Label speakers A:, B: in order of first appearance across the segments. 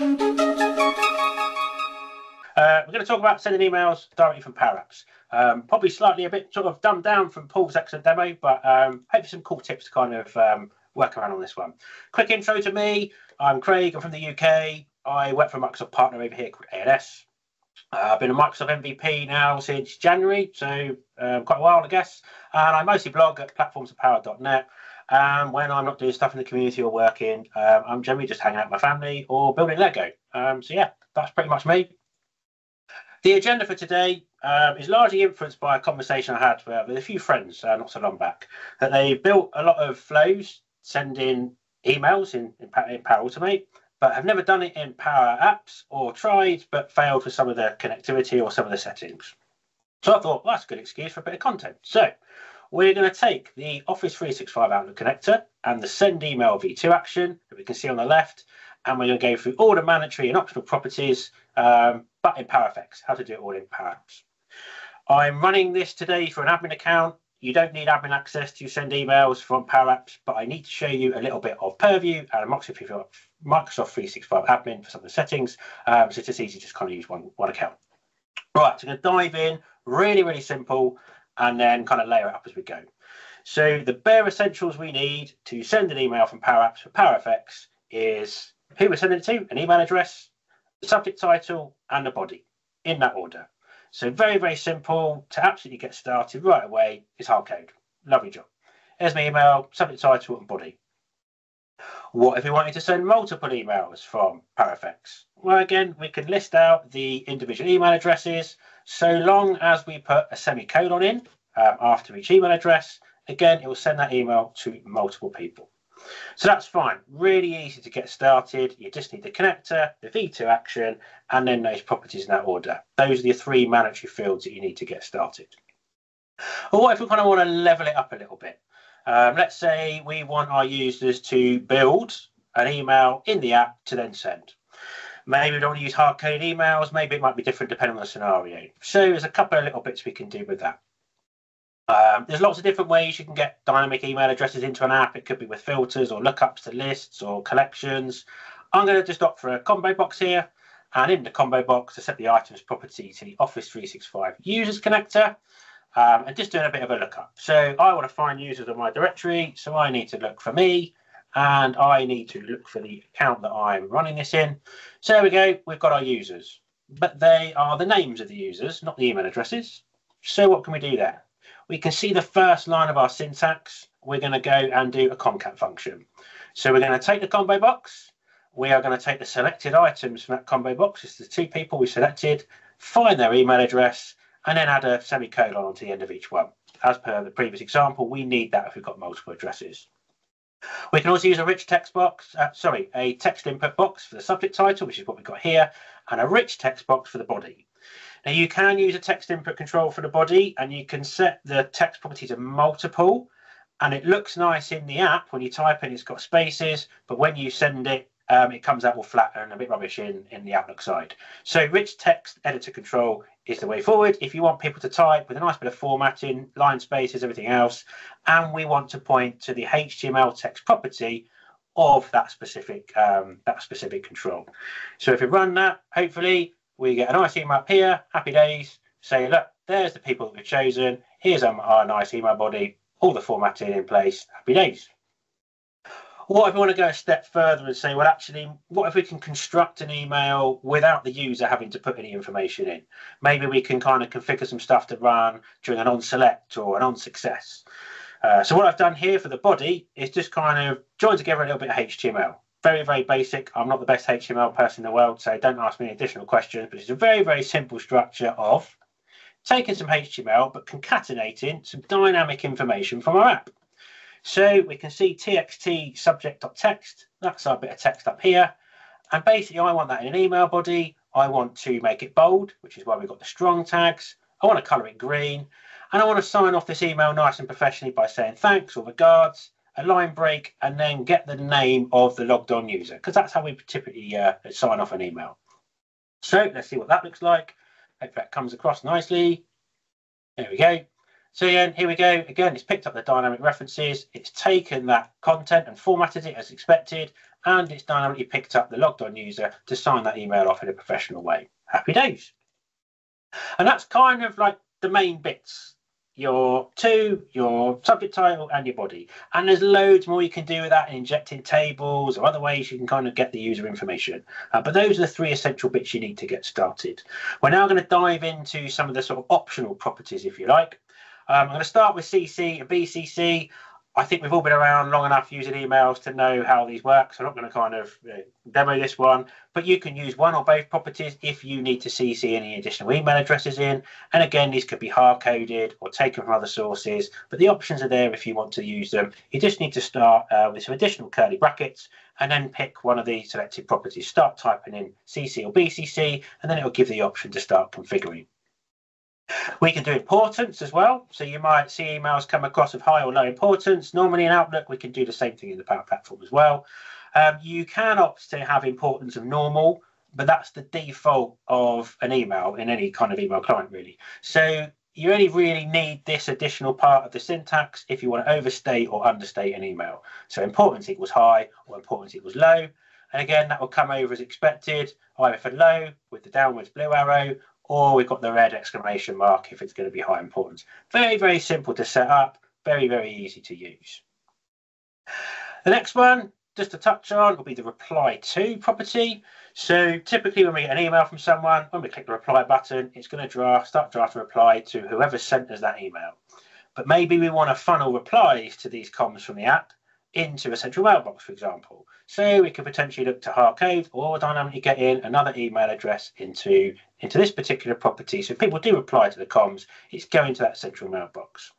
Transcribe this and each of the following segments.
A: Uh, we're going to talk about sending emails directly from Power. Um, probably slightly a bit sort of dumbed down from Paul's excellent demo, but um, hopefully some cool tips to kind of um, work around on this one. Quick intro to me. I'm Craig. I'm from the UK. I work for Microsoft partner over here called ANS. Uh, I've been a Microsoft MVP now since January, so um, quite a while, I guess. And I mostly blog at platformsofpower.net. And when I'm not doing stuff in the community or working, um, I'm generally just hanging out with my family or building Lego. Um, so yeah, that's pretty much me. The agenda for today um, is largely influenced by a conversation I had uh, with a few friends uh, not so long back. That they built a lot of flows, sending emails in, in, in Power Automate, but have never done it in Power Apps or tried but failed for some of the connectivity or some of the settings. So I thought well, that's a good excuse for a bit of content. So we're going to take the Office 365 Outlook connector and the send email v2 action that we can see on the left, and we're going to go through all the mandatory and optional properties, um, but in Power PowerFX, how to do it all in Power Apps. I'm running this today for an admin account. You don't need admin access to send emails from Power Apps, but I need to show you a little bit of Purview and Microsoft 365 admin for some of the settings. Um, so it's just easy to just kind of use one, one account. Right, so I'm going to dive in, really, really simple, and then kind of layer it up as we go. So the bare essentials we need to send an email from Power Apps for PowerFX is who we're sending it to, an email address, the subject title, and the body in that order. So very, very simple to absolutely get started right away is hard code. Lovely job. Here's my email, subject title, and body. What if we wanted to send multiple emails from PowerFX? Well, again, we can list out the individual email addresses so long as we put a semicolon in um, after each email address. Again, it will send that email to multiple people. So that's fine. Really easy to get started. You just need the connector, the V2 action, and then those properties in that order. Those are the three mandatory fields that you need to get started. But what if we kind of want to level it up a little bit? Um, let's say we want our users to build an email in the app to then send. Maybe we don't want to use hard-coded emails. Maybe it might be different depending on the scenario. So there's a couple of little bits we can do with that. Um, there's lots of different ways you can get dynamic email addresses into an app. It could be with filters or lookups to lists or collections. I'm going to just opt for a combo box here. And in the combo box, I set the items property to the Office 365 users connector um, and just doing a bit of a lookup. So I want to find users of my directory. So I need to look for me and I need to look for the account that I'm running this in. So there we go. We've got our users, but they are the names of the users, not the email addresses. So what can we do there? we can see the first line of our syntax. We're going to go and do a concat function. So we're going to take the combo box. We are going to take the selected items from that combo box. It's the two people we selected, find their email address, and then add a semicolon onto the end of each one. As per the previous example, we need that if we've got multiple addresses. We can also use a rich text box, uh, sorry, a text input box for the subject title, which is what we've got here, and a rich text box for the body. Now you can use a text input control for the body and you can set the text property to multiple and it looks nice in the app when you type in it's got spaces but when you send it um, it comes out all flat and a bit rubbish in, in the Outlook side. So rich text editor control is the way forward. If you want people to type with a nice bit of formatting, line spaces, everything else, and we want to point to the HTML text property of that specific um, that specific control. So if you run that, hopefully we get a nice email up here, happy days, say, look, there's the people that we've chosen. Here's our nice email body, all the formatting in place, happy days. What if we want to go a step further and say, well, actually, what if we can construct an email without the user having to put any information in? Maybe we can kind of configure some stuff to run during an on select or an on success. Uh, so what I've done here for the body is just kind of join together a little bit of HTML very, very basic. I'm not the best HTML person in the world, so don't ask me any additional questions, but it's a very, very simple structure of taking some HTML, but concatenating some dynamic information from our app. So we can see txt subject.text. That's our bit of text up here. And basically, I want that in an email body. I want to make it bold, which is why we've got the strong tags. I want to color it green. And I want to sign off this email nice and professionally by saying thanks or regards a line break, and then get the name of the logged on user, because that's how we typically uh, sign off an email. So let's see what that looks like. Hope that comes across nicely. There we go. So again, here we go. Again, it's picked up the dynamic references. It's taken that content and formatted it as expected, and it's dynamically picked up the logged on user to sign that email off in a professional way. Happy days. And that's kind of like the main bits your to, your subject title, and your body. And there's loads more you can do with that, injecting tables or other ways you can kind of get the user information. Uh, but those are the three essential bits you need to get started. We're now going to dive into some of the sort of optional properties, if you like. Um, I'm going to start with CC and BCC. I think we've all been around long enough using emails to know how these work. So I'm not going to kind of demo this one, but you can use one or both properties if you need to CC any additional email addresses in. And again, these could be hard coded or taken from other sources, but the options are there if you want to use them. You just need to start uh, with some additional curly brackets and then pick one of the selected properties. Start typing in CC or BCC, and then it will give the option to start configuring. We can do importance as well. So you might see emails come across of high or low importance. Normally in Outlook, we can do the same thing in the Power Platform as well. Um, you can opt to have importance of normal, but that's the default of an email in any kind of email client, really. So you only really need this additional part of the syntax if you want to overstate or understate an email. So importance equals high or importance equals low. And again, that will come over as expected, either for low with the downwards blue arrow or we've got the red exclamation mark if it's going to be high importance. Very, very simple to set up, very, very easy to use. The next one, just to touch on, will be the reply to property. So typically when we get an email from someone, when we click the reply button, it's going to draft, start draft a reply to whoever sent us that email. But maybe we want to funnel replies to these comms from the app into a central mailbox, for example. So we could potentially look to hard code or dynamically get in another email address into, into this particular property. So if people do reply to the comms, it's going to that central mailbox.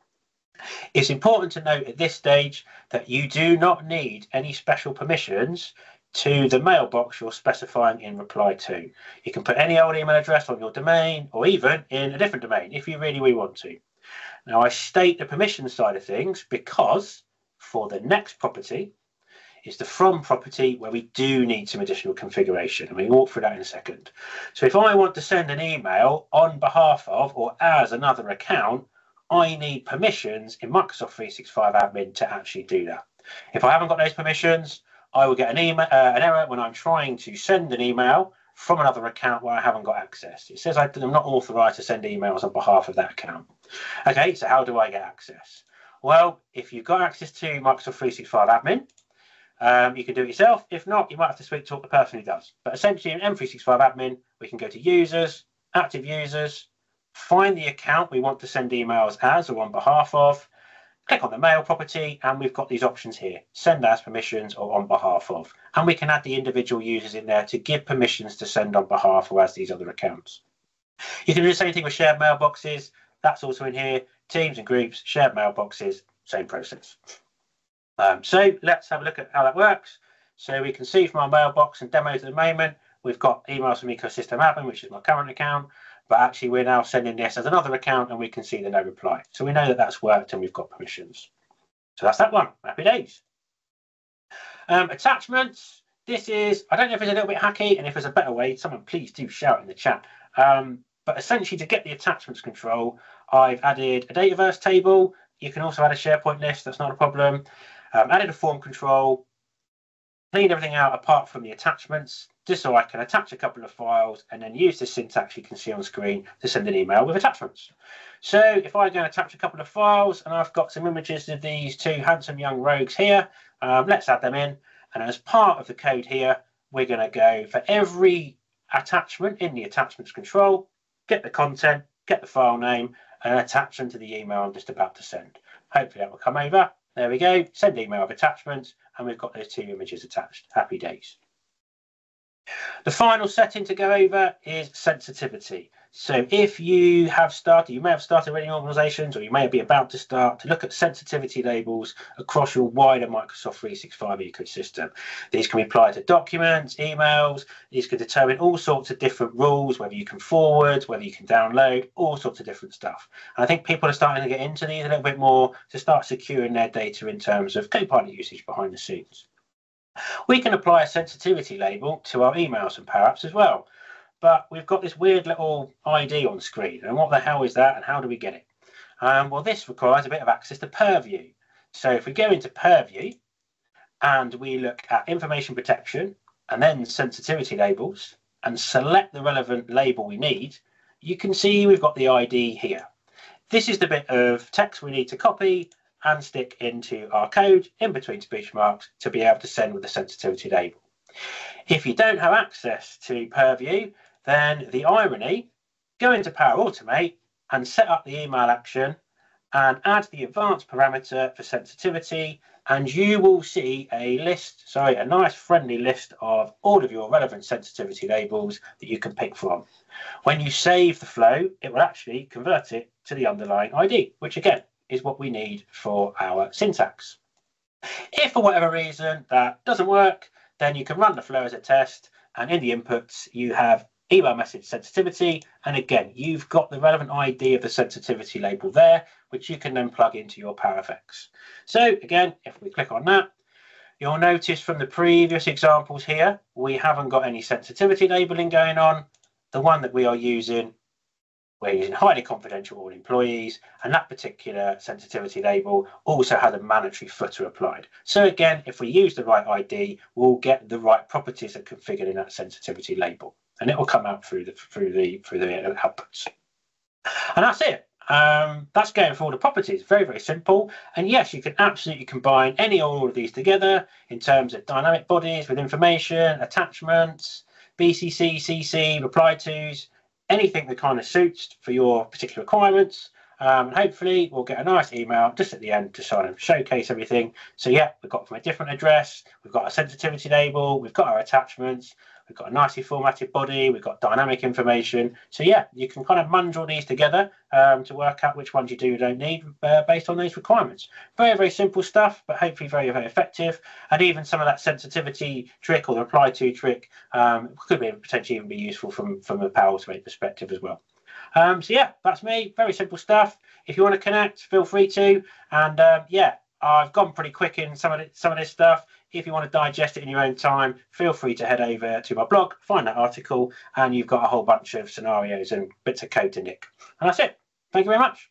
A: It's important to note at this stage that you do not need any special permissions to the mailbox you're specifying in reply to. You can put any old email address on your domain or even in a different domain if you really, really want to. Now I state the permission side of things because for the next property is the from property where we do need some additional configuration and we walk through that in a second. So if I want to send an email on behalf of or as another account, I need permissions in Microsoft 365 admin to actually do that. If I haven't got those permissions, I will get an email, uh, an error when I'm trying to send an email from another account where I haven't got access. It says I'm not authorized to send emails on behalf of that account. Okay, so how do I get access? Well, if you've got access to Microsoft 365 admin, um, you can do it yourself. If not, you might have to speak to the person who does. But essentially, in M365 admin, we can go to users, active users, find the account we want to send emails as or on behalf of, click on the mail property, and we've got these options here send as permissions or on behalf of. And we can add the individual users in there to give permissions to send on behalf or as these other accounts. You can do the same thing with shared mailboxes. That's also in here teams and groups, shared mailboxes, same process. Um, so let's have a look at how that works. So we can see from our mailbox and demos at the moment, we've got emails from Ecosystem Admin, which is my current account, but actually we're now sending this as another account and we can see the no reply. So we know that that's worked and we've got permissions. So that's that one. Happy days. Um, attachments. This is, I don't know if it's a little bit hacky and if there's a better way, someone please do shout in the chat. Um, but essentially to get the attachments control, I've added a Dataverse table. You can also add a SharePoint list. That's not a problem. Um, added a form control, cleaned everything out apart from the attachments, just so I can attach a couple of files and then use the syntax you can see on screen to send an email with attachments. So if I go and attach a couple of files and I've got some images of these two handsome young rogues here, um, let's add them in. And as part of the code here, we're going to go for every attachment in the attachments control, get the content, get the file name, and attach them to the email I'm just about to send. Hopefully that will come over. There we go, send email of attachments, and we've got those two images attached. Happy days. The final setting to go over is sensitivity. So if you have started, you may have started running organizations or you may be about to start to look at sensitivity labels across your wider Microsoft 365 ecosystem. These can be applied to documents, emails, these can determine all sorts of different rules, whether you can forward, whether you can download, all sorts of different stuff. And I think people are starting to get into these a little bit more to start securing their data in terms of Copilot usage behind the scenes. We can apply a sensitivity label to our emails and Power Apps as well but we've got this weird little ID on screen. And what the hell is that? And how do we get it? Um, well, this requires a bit of access to Purview. So if we go into Purview and we look at information protection and then sensitivity labels and select the relevant label we need, you can see we've got the ID here. This is the bit of text we need to copy and stick into our code in between speech marks to be able to send with the sensitivity label. If you don't have access to Purview, then the irony, go into Power Automate and set up the email action and add the advanced parameter for sensitivity and you will see a list, sorry, a nice friendly list of all of your relevant sensitivity labels that you can pick from. When you save the flow, it will actually convert it to the underlying ID, which again is what we need for our syntax. If for whatever reason that doesn't work, then you can run the flow as a test and in the inputs you have email message sensitivity. And again, you've got the relevant ID of the sensitivity label there, which you can then plug into your PowerFX. So again, if we click on that, you'll notice from the previous examples here, we haven't got any sensitivity labeling going on. The one that we are using, we're using highly confidential all employees, and that particular sensitivity label also has a mandatory footer applied. So again, if we use the right ID, we'll get the right properties that configured in that sensitivity label and it will come out through the through the through the outputs. And that's it. Um, that's going for all the properties. Very, very simple. And yes, you can absolutely combine any or all of these together in terms of dynamic bodies with information, attachments, BCC, CC, reply tos, anything that kind of suits for your particular requirements. Um, and hopefully we'll get a nice email just at the end to sort of showcase everything. So yeah, we've got from a different address, we've got a sensitivity label, we've got our attachments, We've got a nicely formatted body. We've got dynamic information. So yeah, you can kind of all these together um, to work out which ones you do or don't need uh, based on those requirements. Very, very simple stuff, but hopefully very, very effective. And even some of that sensitivity trick or the reply to trick um, could be potentially even be useful from, from a Power Automate perspective as well. Um, so yeah, that's me. Very simple stuff. If you want to connect, feel free to. And um, yeah, I've gone pretty quick in some of it, some of this stuff. If you want to digest it in your own time, feel free to head over to my blog, find that article, and you've got a whole bunch of scenarios and bits of code to nick. And that's it. Thank you very much.